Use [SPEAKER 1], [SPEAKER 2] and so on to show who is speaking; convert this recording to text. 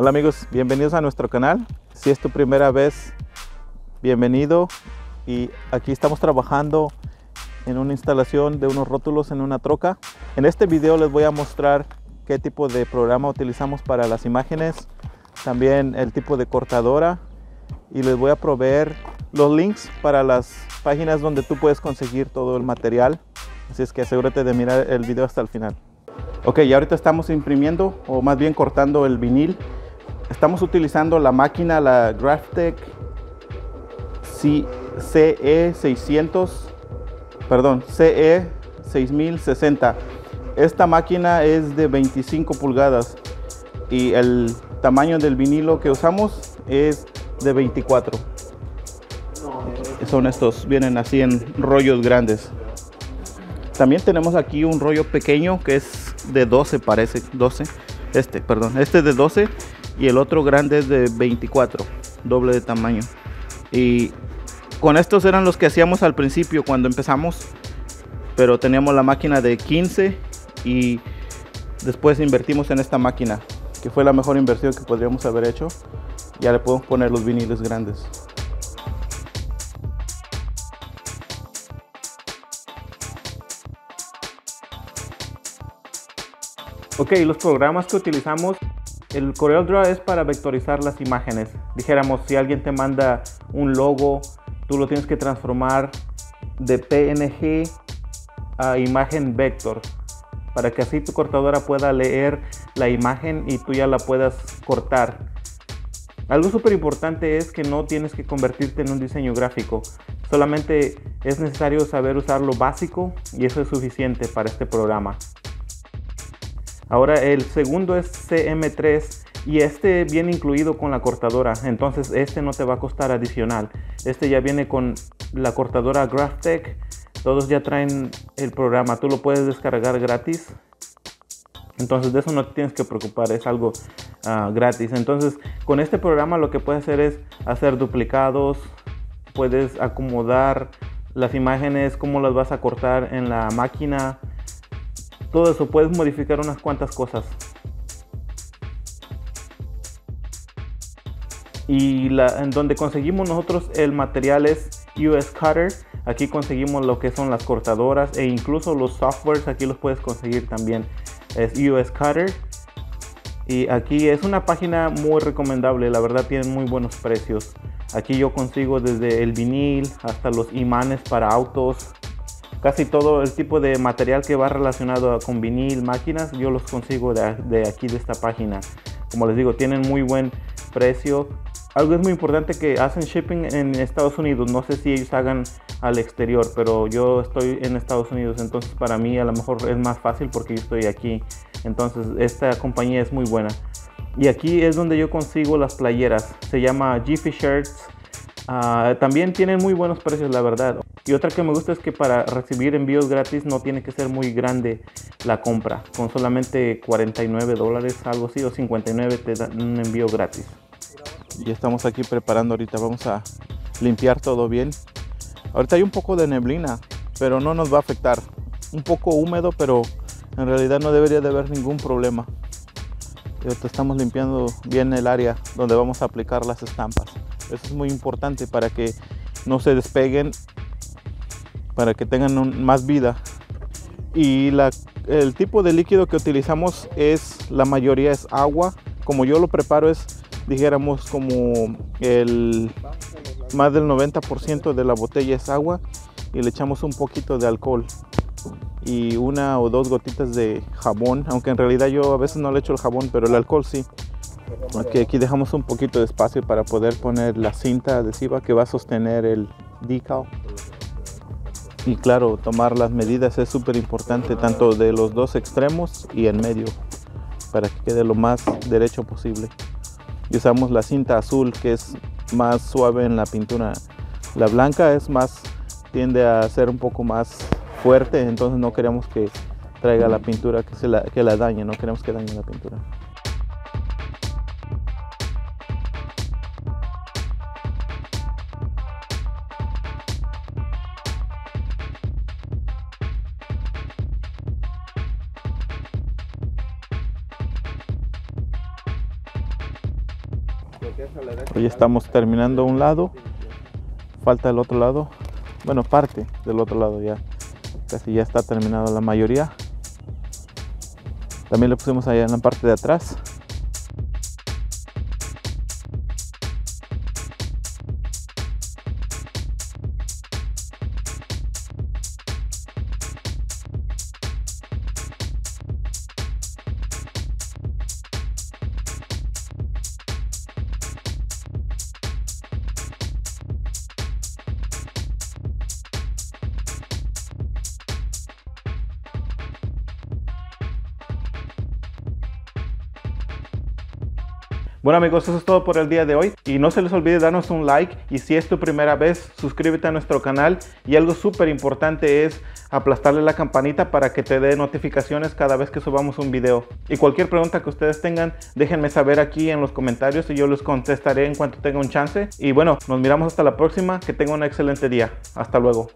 [SPEAKER 1] Hola amigos, bienvenidos a nuestro canal. Si es tu primera vez, bienvenido. Y aquí estamos trabajando en una instalación de unos rótulos en una troca. En este video les voy a mostrar qué tipo de programa utilizamos para las imágenes, también el tipo de cortadora y les voy a proveer los links para las páginas donde tú puedes conseguir todo el material. Así es que asegúrate de mirar el video hasta el final. Ok, y ahorita estamos imprimiendo o más bien cortando el vinil Estamos utilizando la máquina, la Graphtec CE600, perdón, CE6060. Esta máquina es de 25 pulgadas y el tamaño del vinilo que usamos es de 24. Son estos, vienen así en rollos grandes. También tenemos aquí un rollo pequeño que es de 12 parece, 12. Este, perdón, este es de 12 y el otro grande es de 24, doble de tamaño. Y con estos eran los que hacíamos al principio cuando empezamos, pero teníamos la máquina de 15 y después invertimos en esta máquina, que fue la mejor inversión que podríamos haber hecho. Ya le podemos poner los viniles grandes. Ok, los programas que utilizamos el CorelDRAW es para vectorizar las imágenes. Dijéramos, si alguien te manda un logo, tú lo tienes que transformar de PNG a imagen vector para que así tu cortadora pueda leer la imagen y tú ya la puedas cortar. Algo súper importante es que no tienes que convertirte en un diseño gráfico. Solamente es necesario saber usar lo básico y eso es suficiente para este programa. Ahora el segundo es CM3 y este viene incluido con la cortadora, entonces este no te va a costar adicional. Este ya viene con la cortadora GraphTech, todos ya traen el programa, tú lo puedes descargar gratis. Entonces de eso no te tienes que preocupar, es algo ah, gratis. Entonces con este programa lo que puedes hacer es hacer duplicados, puedes acomodar las imágenes, cómo las vas a cortar en la máquina, todo eso, puedes modificar unas cuantas cosas. Y la, en donde conseguimos nosotros el material es US Cutter. Aquí conseguimos lo que son las cortadoras e incluso los softwares. Aquí los puedes conseguir también. Es US Cutter. Y aquí es una página muy recomendable. La verdad tienen muy buenos precios. Aquí yo consigo desde el vinil hasta los imanes para autos, casi todo el tipo de material que va relacionado con vinil, máquinas, yo los consigo de, aquí de esta página. Como les digo, tienen muy buen precio. Algo es muy importante que hacen shipping en Estados Unidos. No sé si ellos hagan al exterior, pero yo estoy en Estados Unidos, entonces para mí a lo mejor es más fácil porque yo estoy aquí. Entonces esta compañía es muy buena. Y aquí es donde yo consigo las playeras. Se llama Jiffy Shirts. Ah, también tienen muy buenos precios, la verdad. Y otra que me gusta es que para recibir envíos gratis no tiene que ser muy grande la compra. Con solamente 49 dólares, algo así, o 59 te dan un envío gratis. Ya estamos aquí preparando ahorita, vamos a limpiar todo bien. Ahorita hay un poco de neblina, pero no nos va a afectar. Un poco húmedo, pero en realidad no debería de haber ningún problema. Ahorita estamos limpiando bien el área donde vamos a aplicar las estampas. Eso es muy importante para que no se despeguen para que tengan más vida. Y el tipo de líquido que utilizamos es, la mayoría es agua. Como yo lo preparo es, dijéramos, como el más del 90% de la botella es agua y le echamos un poquito de alcohol y una o dos gotitas de jabón, aunque en realidad yo a veces no le echo el jabón, pero el alcohol sí. Aquí, aquí dejamos un poquito de espacio para poder poner la cinta adhesiva que va a sostener el decal. Y claro, tomar las medidas es súper importante, tanto de los dos extremos y en medio, para que quede lo más derecho posible. Usamos la cinta azul, que es más suave en la pintura. La blanca es más, tiende a ser un poco más fuerte, entonces no queremos que traiga la pintura que, la, que la dañe, no queremos que dañe la pintura. Hoy estamos terminando un lado, falta el otro lado, bueno parte del otro lado ya, casi ya está terminado la mayoría. También le pusimos allá en la parte de atrás. Bueno amigos, eso es todo por el día de hoy y no se les olvide darnos un like y si es tu primera vez, suscríbete a nuestro canal y algo súper importante es aplastarle la campanita para que te dé notificaciones cada vez que subamos un video. Y cualquier pregunta que ustedes tengan, déjenme saber aquí en los comentarios y yo les contestaré en cuanto tenga un chance. Y bueno, nos miramos hasta la próxima, que tengan un excelente día. Hasta luego.